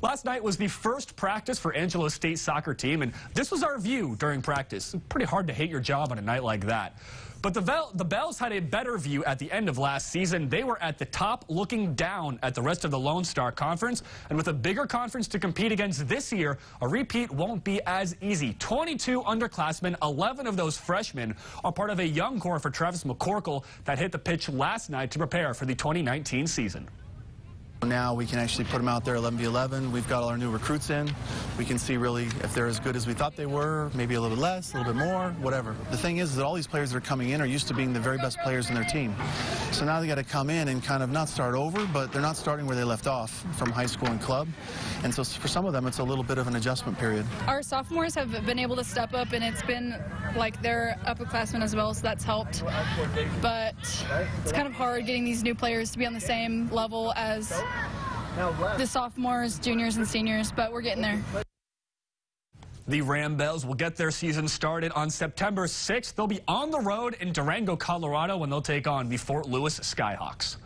Last night was the first practice for Angelo State soccer team, and this was our view during practice. Pretty hard to hate your job on a night like that. But the, the Belles had a better view at the end of last season. They were at the top looking down at the rest of the Lone Star Conference. And with a bigger conference to compete against this year, a repeat won't be as easy. 22 underclassmen, 11 of those freshmen, are part of a young core for Travis McCorkle that hit the pitch last night to prepare for the 2019 season. Now we can actually put them out there 11 v 11. We've got all our new recruits in. We can see really if they're as good as we thought they were, maybe a little bit less, a little bit more, whatever. The thing is, that all these players that are coming in are used to being the very best players in their team. So now they got to come in and kind of not start over, but they're not starting where they left off from high school and club. And so for some of them, it's a little bit of an adjustment period. Our sophomores have been able to step up, and it's been like they're upperclassmen as well, so that's helped. But it's kind of hard getting these new players to be on the same level as the sophomores, juniors, and seniors, but we're getting there. The Rambelles will get their season started on September 6th. They'll be on the road in Durango, Colorado when they'll take on the Fort Lewis Skyhawks.